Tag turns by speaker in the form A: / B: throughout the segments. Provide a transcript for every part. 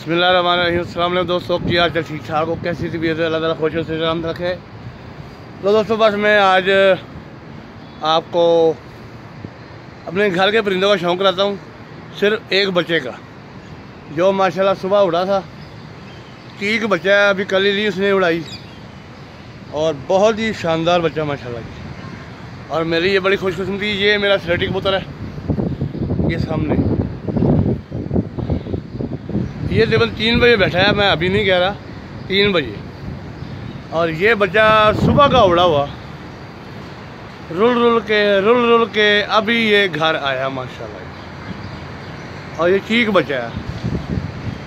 A: बसमिल्लाम दोस्तों की आज ठीक ठाक हो? कैसी तबीयत अल्लाह ताला खुश से आराम रखे। तो दोस्तों, बस मैं आज आपको अपने घर के परिंदों का शौक़ कराता हूँ, सिर्फ़ एक बच्चे का। जो माशाल्लाह सुबह उड़ा था, ठीक बच्चा है, अभी कल ही ली उसने उड़ाई। और बहुत ही शानदार बच्चा माशाल्लाह जी। और मेरी ये बड़ी खुशकस्मती, ये मेरा सेलेटी पुत्र है, ये सामने। ये तकरीबन तीन बजे बैठा है, मैं अभी नहीं कह रहा, तीन बजे। और ये बच्चा सुबह का उड़ा हुआ। रुल रुल के, रुल रुल के अभी ये घर आया, माशाल्लाह। और ये चीख बचा है।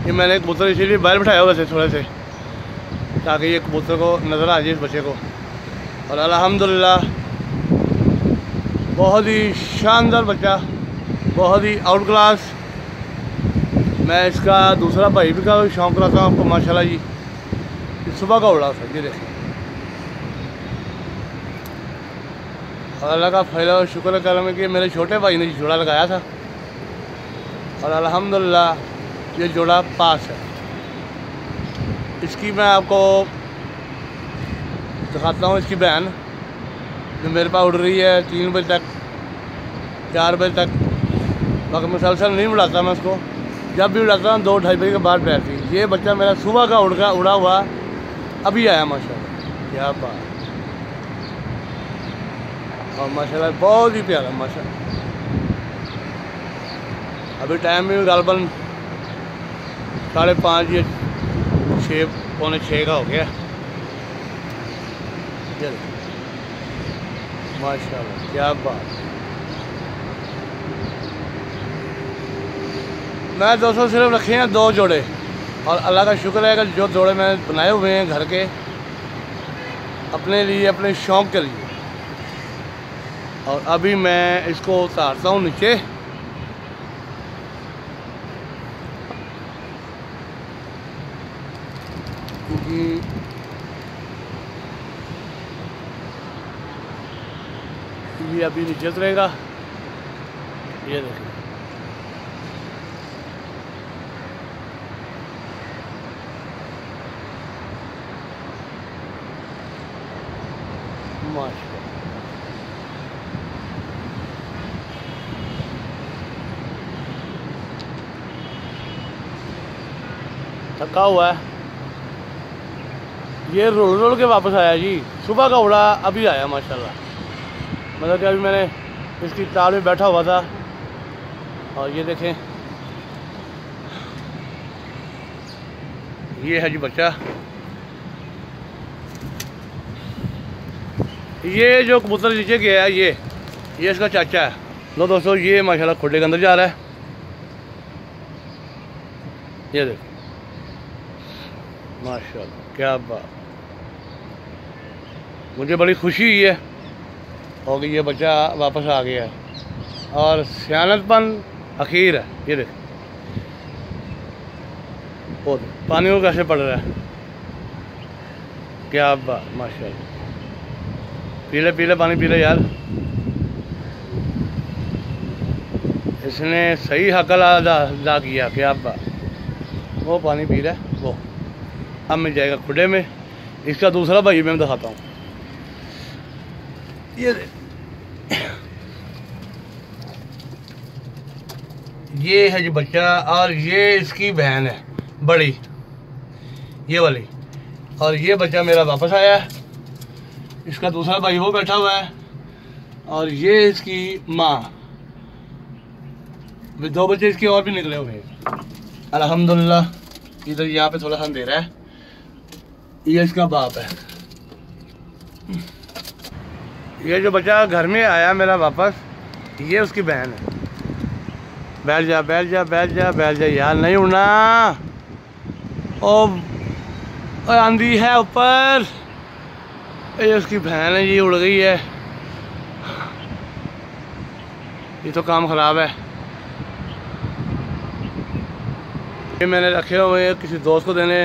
A: ये मैंने कबूतर इसीलिए बाहर बिठाया हुआ से थोड़े से, ताकि ये कबूतर को नज़र आ जाए इस बच्चे को। और अल्हम्दुलिल्लाह, बहुत ही शानदार बच्चा, बहुत ही आउट क्लास मैं इसका दूसरा भाई भी का शौक रखा हूँ, आपको माशाल्लाह जी। सुबह का उड़ा था, ये और अल्लाह का फैला और शुक्र करम कि मेरे छोटे भाई ने जोड़ा लगाया था। और अल्हम्दुलिल्लाह, ये जोड़ा पास है। इसकी मैं आपको दिखाता हूँ, इसकी बहन, जो मेरे पास उड़ रही है तीन बजे तक, चार बजे तक। बाकी मुसलसल नहीं उड़ाता मैं उसको। जब भी उड़ाता हूँ दो ढाई बजे के बाद बैठती ये बच्चा मेरा सुबह का उड़ उड़ा हुआ, अभी आया, माशाल्लाह। क्या बात। और माशाल्लाह, बहुत ही प्यारा, माशाल्लाह। अभी टाइम भी गालबन साढ़े पाँच या छः पौने छः का हो गया। माशाल्लाह, क्या बात। मैं दोस्तों सिर्फ़ रखे हैं, दो जोड़े। और अल्लाह का शुक्र है कि जो जोड़े मैंने बनाए हुए हैं घर के, अपने लिए, अपने शौक़ के लिए। और अभी मैं इसको उतारता हूँ नीचे। क्योंकि ये अभी नीचे उतरेगा। ये देखिए माशा थका हुआ है। ये रोल रोल के वापस आया जी। सुबह का उड़ा अभी आया, माशाल्लाह। मतलब कि अभी मैंने इसकी ताल में बैठा हुआ था। और ये देखें। ये है जी बच्चा। ये जो कबूतर नीचे गया है, ये ये इसका चाचा है। लो दोस्तों, ये माशाल्लाह खुडे के अंदर जा रहा है। ये देखो। माशाल्लाह, क्या बात। मुझे बड़ी खुशी हुई है। और ये बच्चा वापस आ गया है। और सियानतपन अखीर है। ये देख। पानी को कैसे पड़ रहा है? क्या बात, माशाल्लाह। पीले पीले पानी पी ले यार। इसने सही हकल अदा अदा किया क्या आप वो पानी पी रहा है, वो। अब मिल जाएगा खुडे में। इसका दूसरा भाई मैं दिखाता हूँ। ये ये है जी बच्चा और ये इसकी बहन है, बड़ी। ये वाली। और ये बच्चा मेरा वापस आया है। इसका दूसरा भाई वो बैठा हुआ है, और ये इसकी माँ। दो बच्चे इसके और भी निकले हुए हैं। इधर यहाँ पे थोड़ा सा अंधेरा है। ये इसका बाप है। ये जो बच्चा घर में आया मेरा वापस, ये उसकी बहन है। बैठ जा बैठ जा बैठ जा बैठ जा, यार नहीं उड़ना। ओ आंधी है ऊपर। ये उसकी बहन है, ये उड़ गई है। ये तो काम ख़राब है। ये मैंने रखे हुए हैं, किसी दोस्त को देने।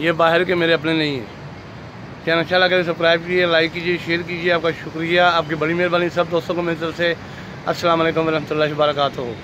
A: ये बाहर के मेरे अपने नहीं हैं। चैनल अच्छा लगे सब्सक्राइब कीजिए लाइक कीजिए शेयर कीजिए, आपका शुक्रिया, आपकी बड़ी मेहरबानी सब दोस्तों को मेरी तरफ़ से। अस्सलाम वालेकुम रहमतुल्लाहि व बरकातहू।